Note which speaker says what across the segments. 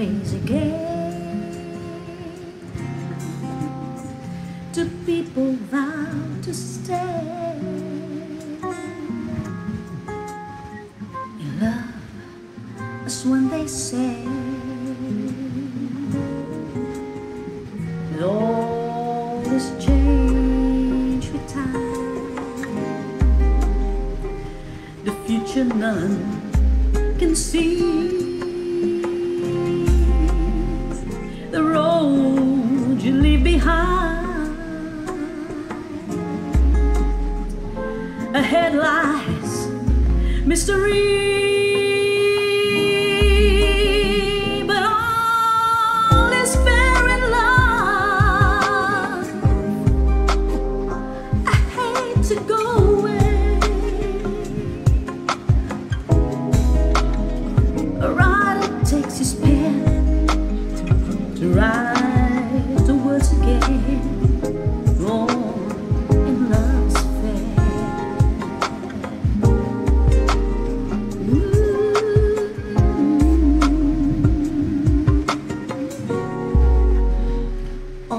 Speaker 1: crazy game. Do people vow to stay in love? As when they say, all with time. The future none can see. Ahead lies mystery.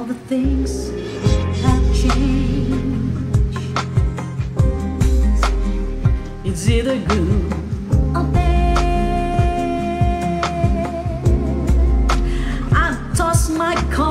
Speaker 1: All the things have changed. It's either good or bad. I toss my coin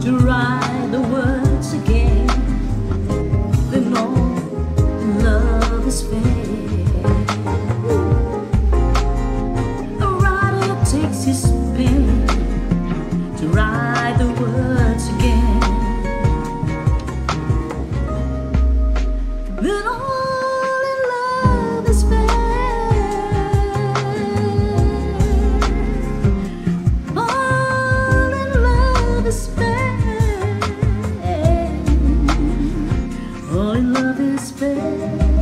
Speaker 1: to write the words again. Love is fair. Writer takes his pen to write. despair.